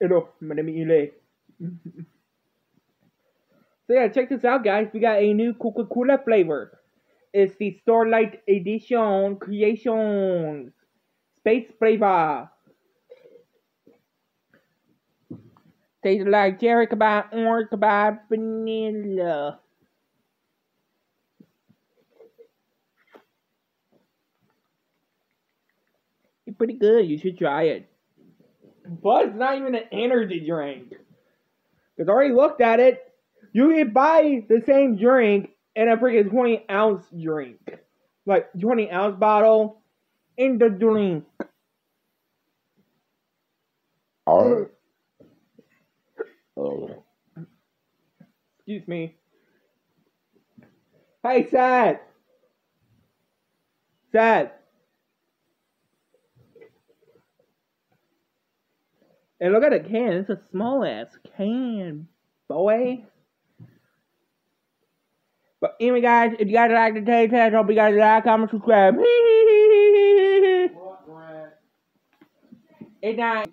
Hello, my name is Eli. so yeah, check this out, guys. We got a new Coca-Cola flavor. It's the Starlight Edition Creations Space Flavor. Tastes like cherry kebab, orange kebab, vanilla. It's pretty good. You should try it. But it's not even an energy drink. Because I already looked at it. You can buy the same drink in a freaking 20 ounce drink. Like 20 ounce bottle in the drink. Oh. Excuse me. Hey, Sad. Sad. And look at the can. It's a small ass can, boy. But anyway, guys, if you guys like the taste test, hope you guys like, comment, subscribe. It's not.